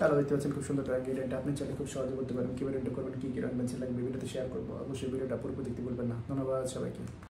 তারা দেখতে পাচ্ছেন খুব সুন্দর ড্রয়িং এটা আপনি চাইলে খুব সহজে করতে পারেন কীভাবে এটা করবেন, কী কী রঙ পেন্সিল লাগবে ভিডিওতে শেয়ার করব। অবশ্যই ভিডিওটা পুরো দেখতে বলবেন না। ধন্যবাদ সবাইকে।